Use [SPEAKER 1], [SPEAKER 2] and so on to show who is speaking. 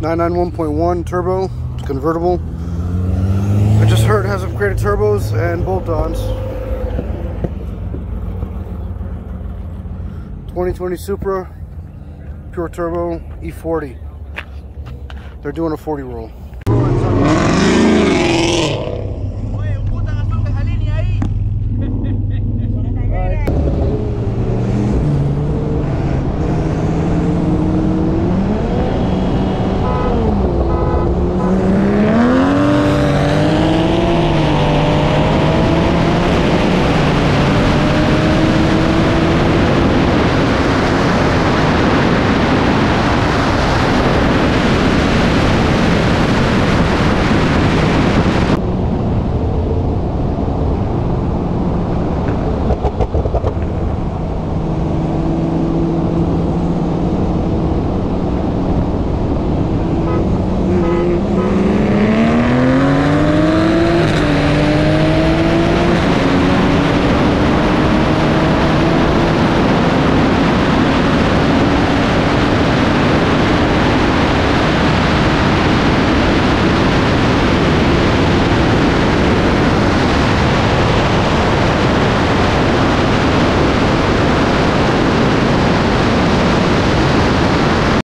[SPEAKER 1] 991.1 turbo, convertible. I just heard it has upgraded turbos and bolt-ons. 2020 Supra, pure turbo, E40. They're doing a 40 roll.